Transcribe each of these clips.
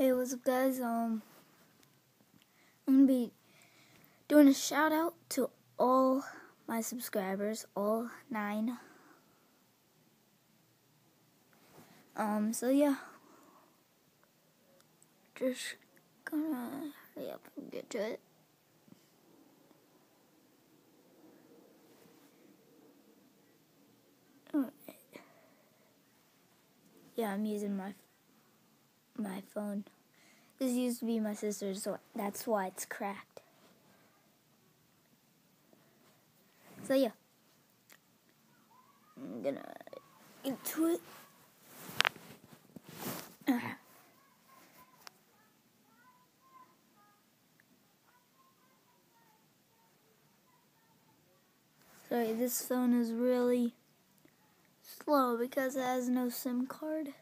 Hey, what's up, guys? Um, I'm gonna be doing a shout out to all my subscribers, all nine. Um, so yeah, just gonna hurry up and get to it. Yeah, I'm using my my phone. This used to be my sister's, so that's why it's cracked. So yeah, I'm gonna into it. Sorry, this phone is really slow because it has no SIM card.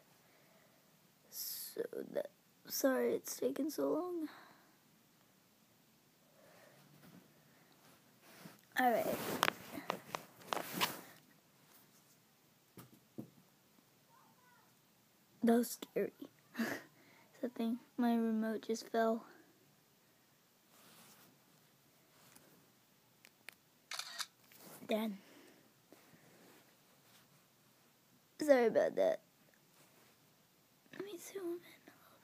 So that sorry it's taken so long. Alright. That was scary. Something my remote just fell. Done. Sorry about that. Zoom in a little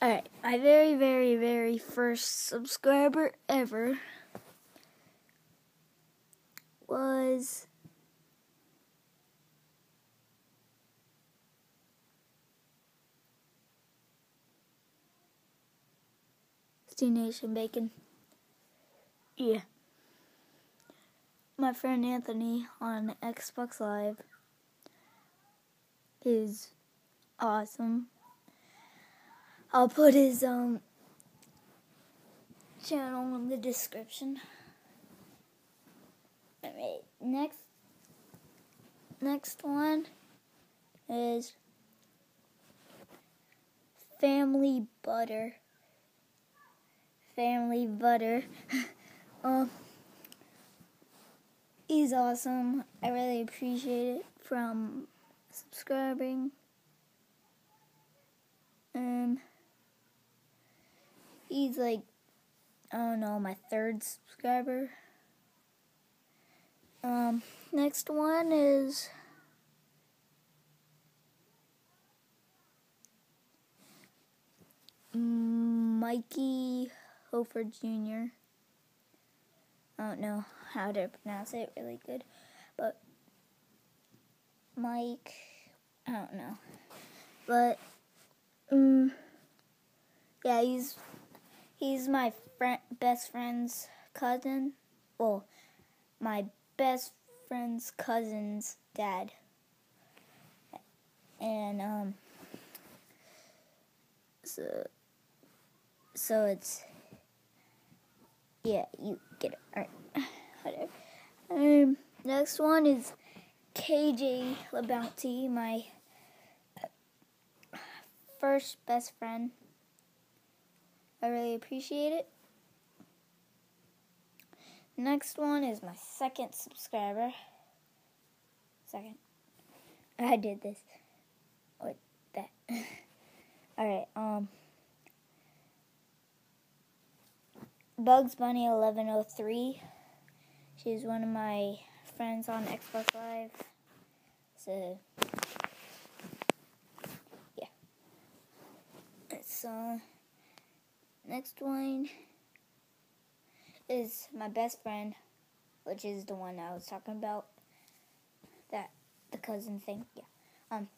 bit. Alright, my very, very, very first subscriber ever was Cena Nation Bacon. Yeah my friend Anthony on Xbox Live is awesome. I'll put his um channel in the description. Alright, next next one is Family Butter. Family Butter. um He's awesome. I really appreciate it from subscribing. And he's like, I don't know, my third subscriber. Um, next one is Mikey Hofer Jr. I don't know how to pronounce it really good, but Mike, I don't know, but um, yeah, he's he's my friend, best friend's cousin. Well, my best friend's cousin's dad, and um, so so it's yeah, you get it. All right. Whatever. Um, next one is KJ LaBounty, my first best friend. I really appreciate it. Next one is my second subscriber. Second. I did this. What that? Alright, um. Bugs Bunny 1103. She's one of my friends on Xbox Live. So, yeah. So, uh, next one is my best friend, which is the one I was talking about. That, the cousin thing. Yeah. Um,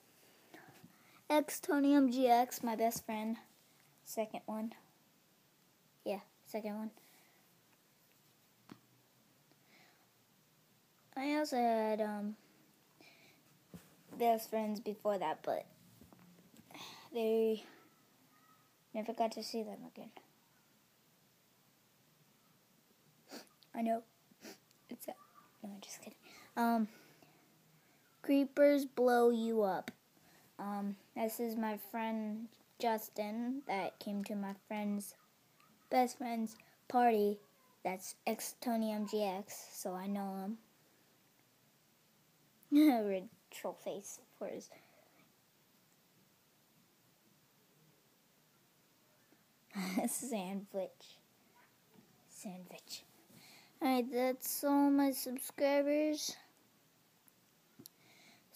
X Tony MGX, my best friend. Second one. Yeah, second one. I also had um, best friends before that, but they never got to see them again. I know. It's a, no, I'm just kidding. Um, creepers blow you up. Um, this is my friend Justin that came to my friend's best friend's party. That's X Tony MGX, so I know him. Red troll face for his. Sandwich. Sandwich. Alright, that's all my subscribers.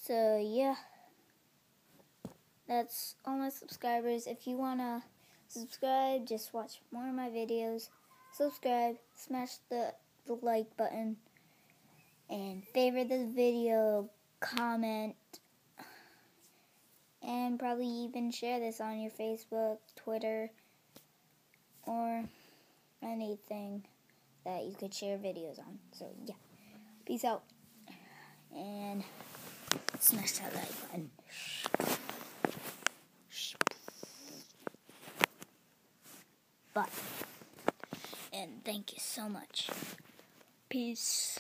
So, yeah. That's all my subscribers. If you want to subscribe, just watch more of my videos. Subscribe, smash the, the like button and favorite this video, comment, and probably even share this on your Facebook, Twitter, or anything that you could share videos on. So, yeah. Peace out. And smash that like button. Bye. And thank you so much. Peace.